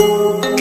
Música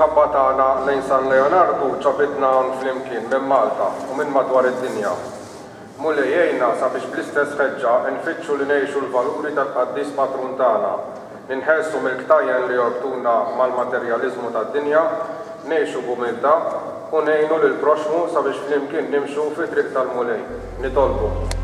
minħabba tagħna lejn San Leonardo ġabitna flimkien minn Malta u minn madwar id-dinja. Mulli jgħinna sabiex bl-istess ħeġġa nfittxu li nejxu l-valuri tal-qaddis patrun tagħna, ninħelsu mill-ktajjen li jorbtuna mal-materjaliżmu tad-dinja, ngħixu b'umiltà u nejnu l proxmu sabiex flimkien nimxu fi triq tal-mulej. Nitolbu.